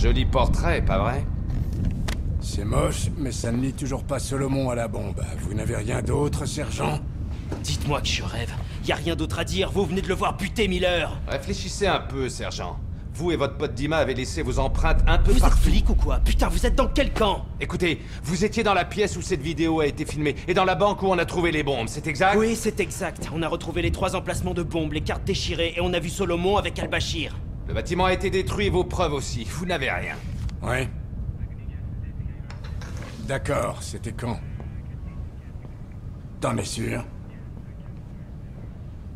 Joli portrait, pas vrai C'est moche, mais ça ne lit toujours pas Solomon à la bombe. Vous n'avez rien d'autre, sergent Dites-moi que je rêve. Y a rien d'autre à dire, vous venez de le voir buter Miller Réfléchissez un peu, sergent. Vous et votre pote Dima avez laissé vos empreintes un peu Vous êtes partout. flic ou quoi Putain, vous êtes dans quel camp Écoutez, vous étiez dans la pièce où cette vidéo a été filmée et dans la banque où on a trouvé les bombes, c'est exact Oui, c'est exact. On a retrouvé les trois emplacements de bombes, les cartes déchirées, et on a vu Solomon avec Al-Bashir. Le bâtiment a été détruit et vos preuves aussi. Vous n'avez rien. Ouais. D'accord, c'était quand? T'en es sûr?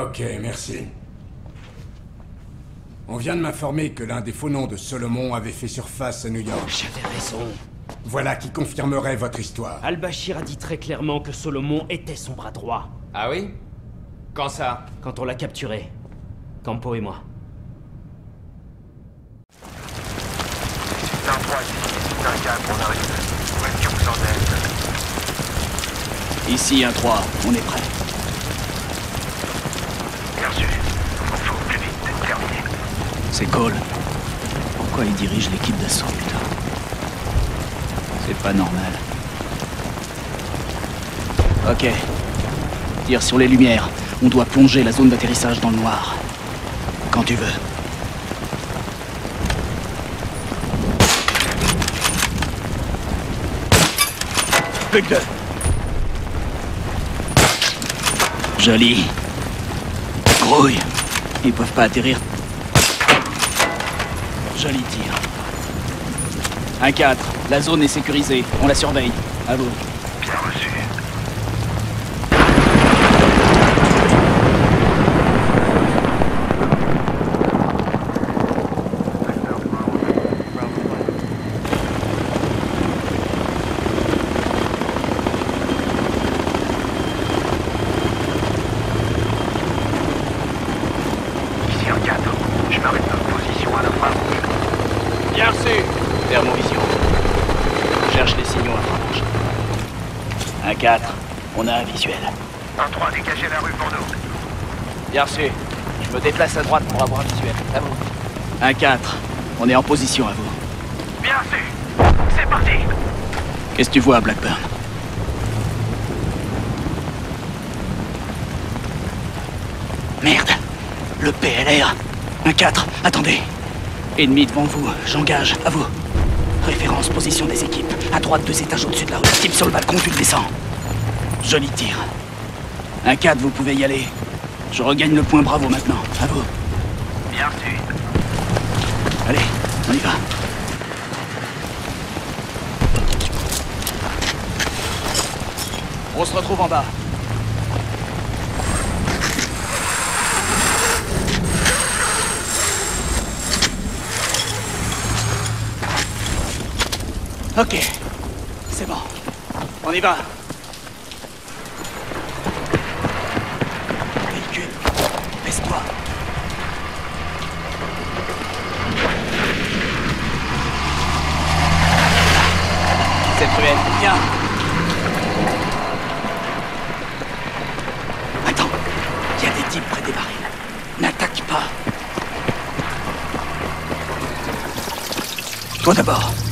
Ok, merci. On vient de m'informer que l'un des faux noms de Solomon avait fait surface à New York. J'avais raison. Voilà qui confirmerait votre histoire. Al-Bashir a dit très clairement que Solomon était son bras droit. Ah oui? Quand ça? Quand on l'a capturé. Campo et moi. C'est un 3 ici, c'est un 4, on arrive. Où est-ce que vous en êtes Ici, un 3, on est prêt. Bien sûr. Il faut plus vite, terminé. C'est Cole. Pourquoi il dirige l'équipe d'assaut, putain C'est pas normal. Ok. Tire sur les lumières. On doit plonger la zone d'atterrissage dans le noir. Quand tu veux. Joli. Grouille. Ils peuvent pas atterrir Joli tir. Un 4. La zone est sécurisée. On la surveille. À vous. Bien reçu. Ici un 4. Je m'arrête notre position à l'infrarouge. Bien reçu. Thermovision. Cherche les signaux infrarouges. Un 4. On a un visuel. Un 3, dégagez la rue pour nous. Bien reçu. Je me déplace à droite pour avoir un visuel. À vous. Un 4. On est en position à vous. Bien reçu. C'est parti. Qu'est-ce que tu vois, Blackburn? Merde Le PLR Un 4, attendez Ennemi devant vous, j'engage, à vous. Référence, position des équipes. À droite, deux étages au-dessus de la rue. Type sur le balcon, tu le descends. Joli tir. Un 4, vous pouvez y aller. Je regagne le point bravo maintenant, à vous. Bien reçu. Allez, on y va. On se retrouve en bas. Ok, c'est bon. On y va. Attends, il y a des types près des barils. N'attaque pas. Toi d'abord.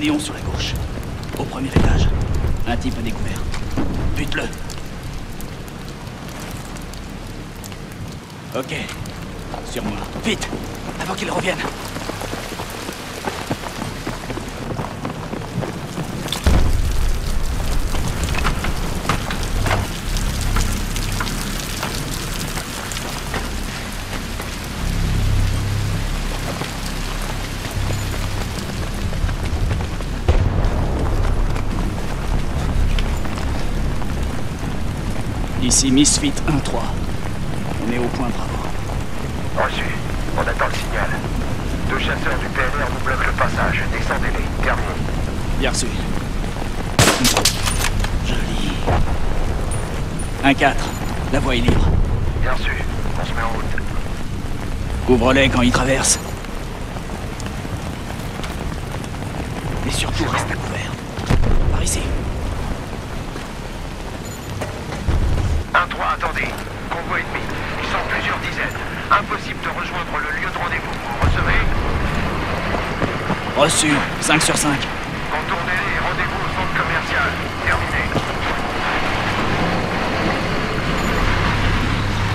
Néon sur la gauche. Au premier étage. Un type à découvert. Bute-le. Ok. Sur moi. Vite Avant qu'il revienne. Ici Misfit 1-3. On est au point bravo. Reçu. On attend le signal. Deux chasseurs du PLR nous bloquent le passage. Descendez-les. Terminé. Bien reçu. Joli. Un 4. La voie est libre. Bien sûr. On se met en route. Couvre-les quand ils traversent. Et surtout, reste à couvert. Par ici. 1-3, attendez. Convoi ennemi. Ils sont plusieurs dizaines. Impossible de rejoindre le lieu de rendez-vous. Vous recevez Reçu. 5 sur 5. Contournez-les rendez-vous au centre commercial. Terminé.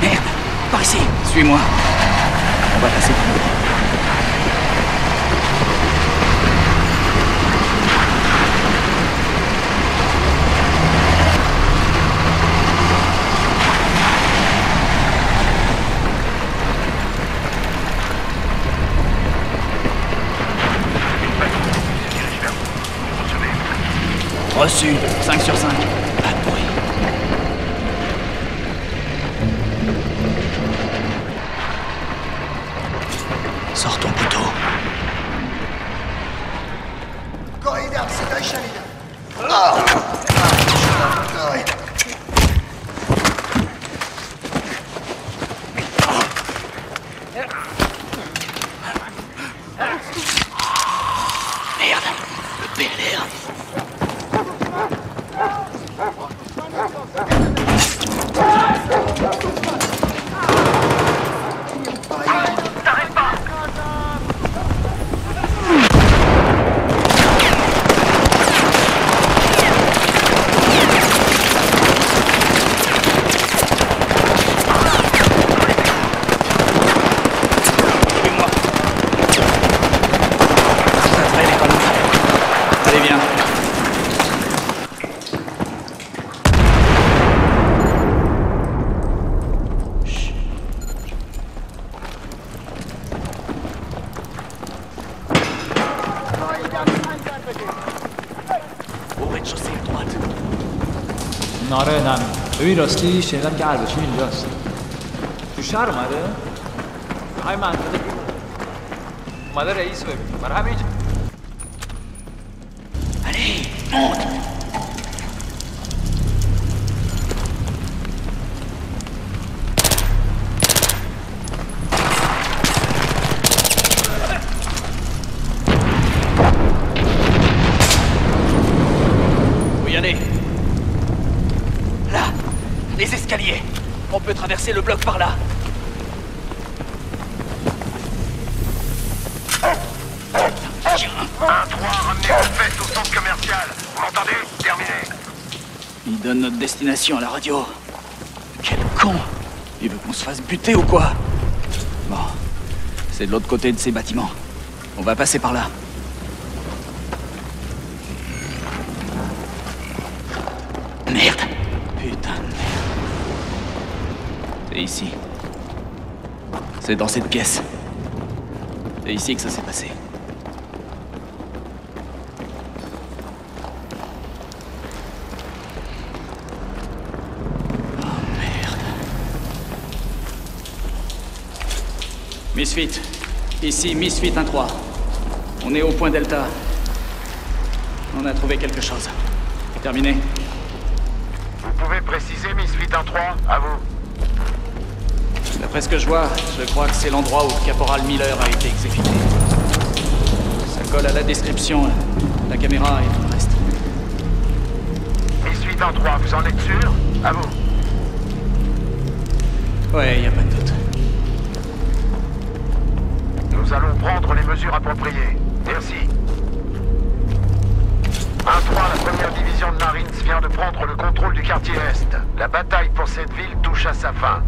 Merde. Par ici. Suis-moi. On va passer par là. Une patrouille se dirige vers vous. Vous sud, 5 sur 5. Pas de bruit. Ton couteau. C'est ah, Merde, le Suis-moi. آره نه ببین راستی شنیدم که اربچین اینجاست. تو شهر اومده؟ های منطقه اومده رئیس ببین برای همین On peut traverser le bloc par là. Tiens. 1-3, ramenez vos fesses au centre commercial. Vous m'entendez? Terminé. Il donne notre destination à la radio. Quel con Il veut qu'on se fasse buter ou quoi? Bon, c'est de l'autre côté de ces bâtiments. On va passer par là. C'est dans cette pièce. C'est ici que ça s'est passé. Misfit. Ici, Misfit 1-3. On est au point Delta. On a trouvé quelque chose. Terminé. Vous pouvez préciser, Miss Fit 1-3 À vous. D'après ce que je vois, je crois que c'est l'endroit où le caporal Miller a été exécuté. Ça colle à la description, la caméra et tout le reste. Miss Fit 1-3, vous en êtes sûr? À vous. Ouais, y a pas de doute. Nous allons prendre les mesures appropriées. Merci. 1-3, la première division de Marines vient de prendre le contrôle du quartier Est. La bataille pour cette ville touche à sa fin.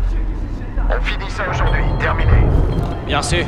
On finit ça aujourd'hui. Terminé. Bien sûr.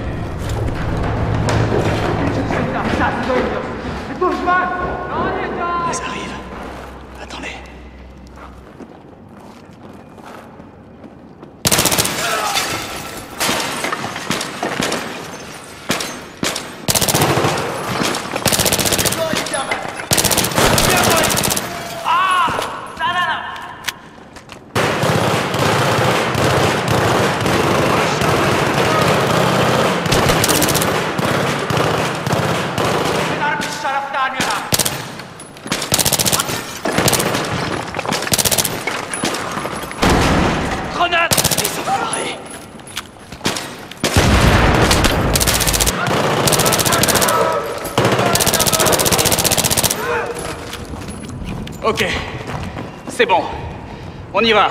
Y va.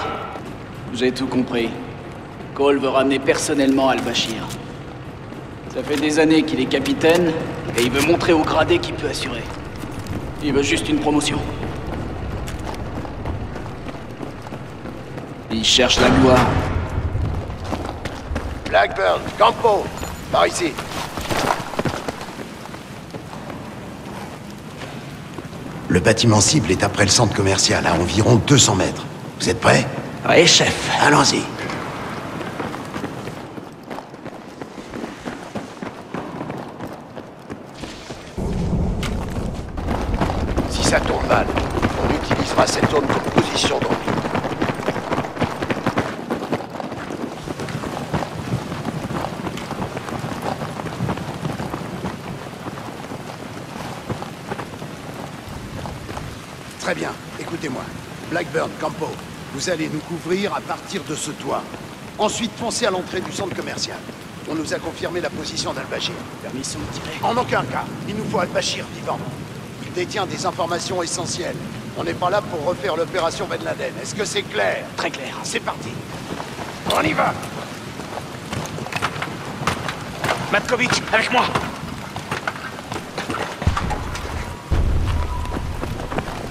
J'ai tout compris. Cole veut ramener personnellement Al-Bashir. Ça fait des années qu'il est capitaine, et il veut montrer au gradé qu'il peut assurer. Il veut juste une promotion. Il cherche la gloire. Blackburn, Campo, par ici. Le bâtiment cible est après le centre commercial, à environ 200 mètres. Vous êtes prêts? Ouais, chef. Allons-y. Si ça tourne mal, on utilisera cette zone comme position repli. Très bien, écoutez-moi. Blackburn, Campo, vous allez nous couvrir à partir de ce toit. Ensuite, foncez à l'entrée du centre commercial. On nous a confirmé la position d'Al-Bashir. Permission de tirer En aucun cas, il nous faut Al-Bashir vivant. Il détient des informations essentielles. On n'est pas là pour refaire l'opération Ben Laden. Est-ce que c'est clair? Très clair. C'est parti. On y va Matkovic, avec moi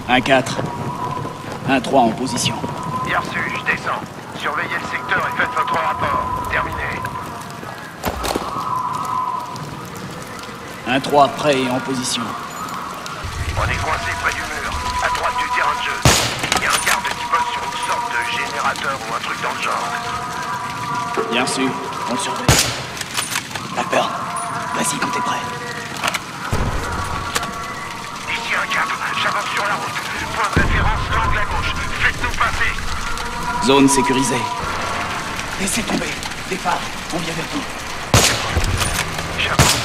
Un 4. Un 3 en position. Bien reçu, je descends. Surveillez le secteur et faites votre rapport. Terminé. Un 3 prêt et en position. On est coincé près du mur, à droite du terrain de jeu. Il y a un garde qui bosse sur une sorte de générateur ou un truc dans le genre. Bien sûr, on surveille. Blackburn, vas-y quand t'es prêt. Ici un 4, j'avance sur la route. Point de référence, l'angle à gauche. Faites-nous passer. Zone sécurisée. Laissez tomber. Départ, on vient vers vous. J'avance.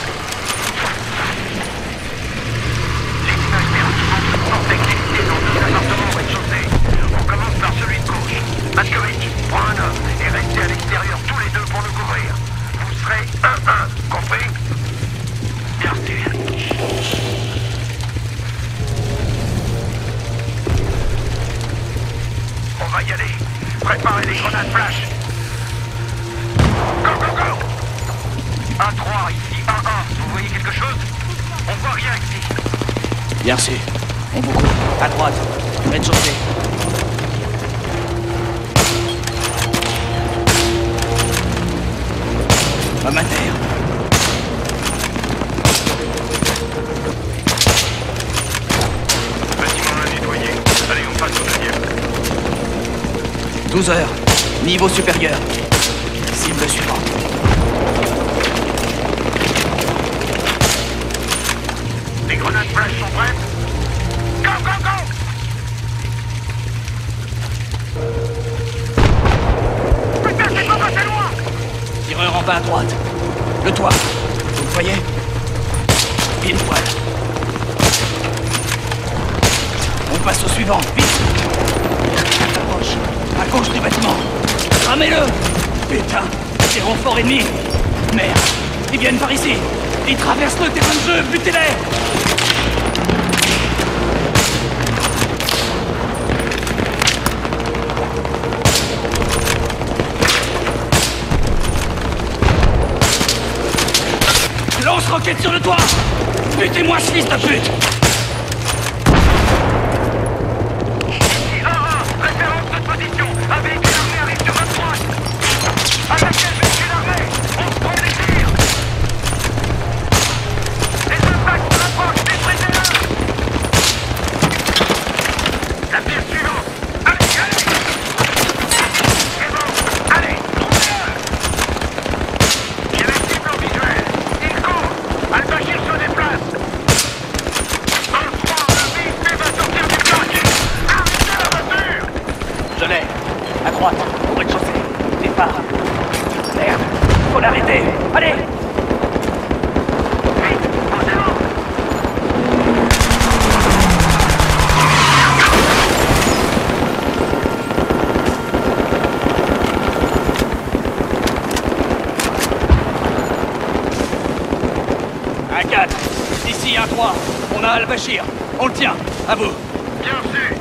L'équipage perdu porte d'activité dans deux appartements au rez-de-chaussée. On commence par celui de gauche. Matkovic, prends un homme et restez à l'extérieur tous les deux pour nous couvrir. Vous serez 1-1, compris? Préparez les grenades flash. Go, go, go 1-3, ici 1-1. Vous voyez quelque chose? On voit rien ici. Bien reçu. On couvre. À droite. Rez-de-chaussée. À 12 heures. Niveau supérieur. Cible suivante. Les grenades flash sont prêtes Go, go, go Putain, c'est pas passé loin Tireur en bas à droite. Le toit. Vous le voyez? Pile poil. On passe au suivant. Vite. À gauche du bâtiment. Ramez-le Putain Des renforts ennemis. Merde. Ils viennent par ici. Ils traversent le terrain de jeu. Butez-les. Lance-roquette sur le toit. Butez-moi ce fils de pute On a Al-Bashir. On le tient. À vous. Bien sûr.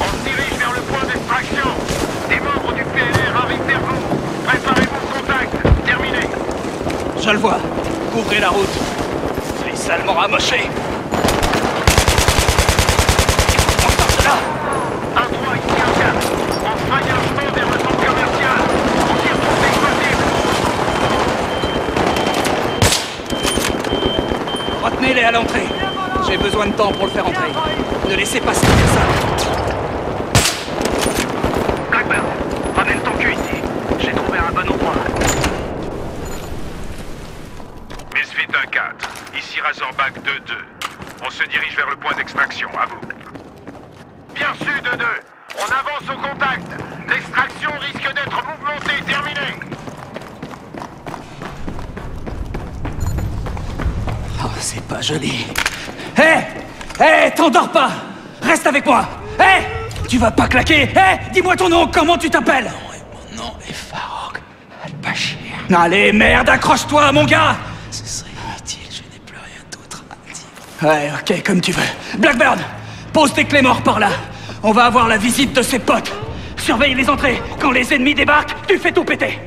On se dirige vers le point d'extraction. Des membres du PLR arrivent vers vous. Préparez vos contacts. Terminé. Je le vois. Couvrez la route. Les Allemands amochés. Retenez-les à l'entrée. J'ai besoin de temps pour le faire entrer. Ne laissez pas sortir ça. Blackbird, ramène ton cul ici. J'ai trouvé un bon endroit. Misfit 1-4, ici Razorback 2-2. On se dirige vers le point d'extraction, à vous. Bien su, 2-2. On avance au contact. L'extraction risque d'être mouvementée. Terminé. Oh, c'est pas joli. Hé Hé T'endors pas Reste avec moi Hé Tu vas pas claquer Hé Dis-moi ton nom, comment tu t'appelles? Mon nom est Farouk Al-Bashir. Allez, merde, accroche-toi, mon gars Ce serait inutile, je n'ai plus rien d'autre à dire. Ouais, ok, comme tu veux. Blackburn Pose tes clés morts par là. On va avoir la visite de ses potes. Surveille les entrées. Quand les ennemis débarquent, tu fais tout péter.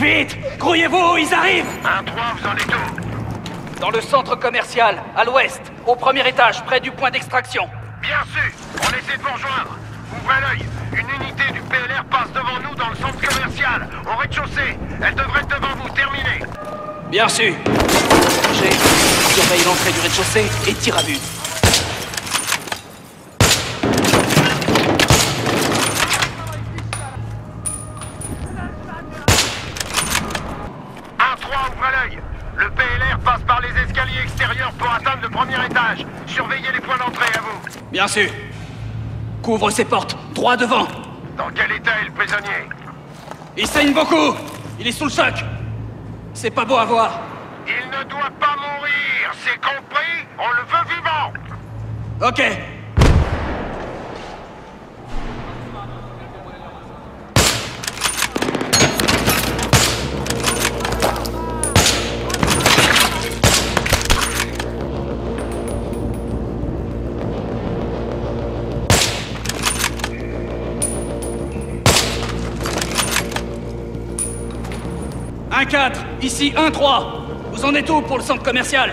Vite Grouillez-vous, ils arrivent 1-3, vous en êtes où? Dans le centre commercial, à l'ouest, au premier étage, près du point d'extraction. Bien sûr. On essaie de vous rejoindre. Ouvrez l'œil. Une unité du PLR passe devant nous dans le centre commercial, au rez-de-chaussée. Elle devrait être devant vous. Terminé. Bien sûr. J'ai surveille l'entrée du rez-de-chaussée et tire à vue. Bien sûr. Couvre ses portes, droit devant. Dans quel état est le prisonnier? Il saigne beaucoup. Il est sous le choc. C'est pas beau à voir. Il ne doit pas mourir, c'est compris On le veut vivant Ok. Un 4, ici 1-3. Vous en êtes où pour le centre commercial?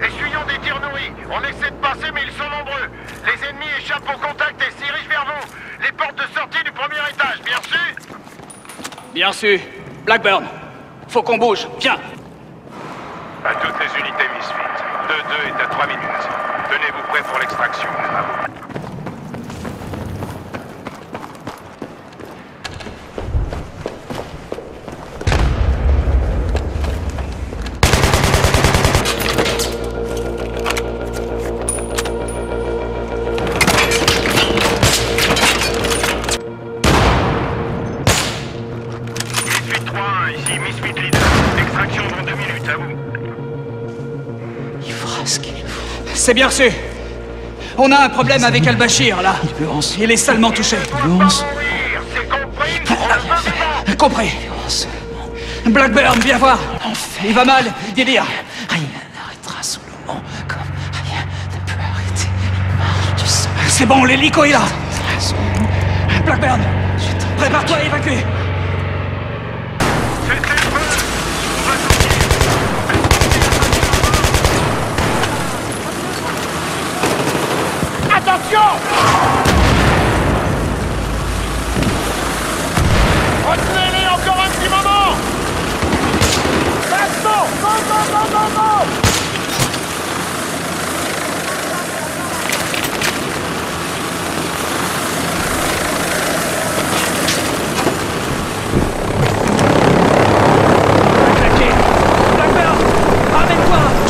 Essuyons des tirs nourris. On essaie de passer, mais ils sont nombreux. Les ennemis échappent au contact et se dirigent vers vous. Les portes de sortie du premier étage, bien sûr Bien sûr. Blackburn. Faut qu'on bouge. Viens. C'est bien reçu. On a un problème avec Al-Bashir, là. Ambulance. Il est salement touché. C'est compris. Blackburn, viens voir. Il va mal. Délire. Rien n'arrêtera le monde comme rien ne peut arrêter l'image du sang. C'est bon, l'hélico est là. Blackburn, prépare-toi à évacuer. Cessez le feu On va sortir Attention Retenez-les encore un petit moment Maintenant.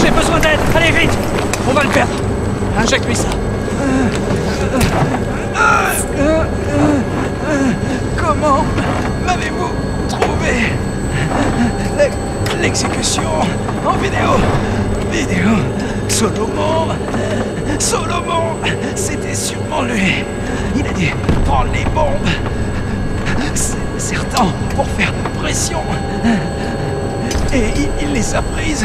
J'ai besoin d'aide. Allez, vite. On va le perdre. Injecte-lui ça. Comment m'avez-vous trouvé? L'e- L'exécution en vidéo. Vidéo. Solomon. Solomon C'était sûrement lui. Il a dû prendre les bombes. C'est certain pour faire pression. Et il, il les a prises.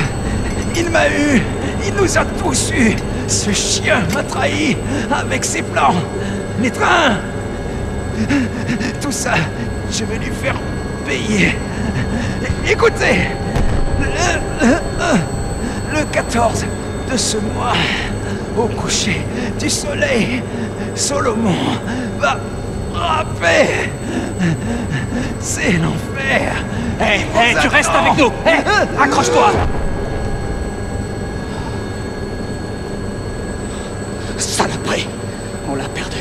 Il m'a eu. Il nous a tous eu Ce chien m'a trahi avec ses plans Les trains tout ça, je vais lui faire payer. Écoutez, Le 14 de ce mois, au coucher du soleil, Solomon va frapper. C'est l'enfer. Hé, hé, tu restes avec nous Hé, accroche-toi Saloperie On l'a perdu.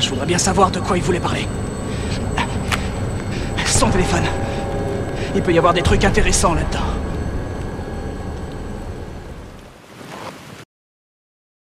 Je voudrais bien savoir de quoi il voulait parler. Son téléphone. Il peut y avoir des trucs intéressants là-dedans.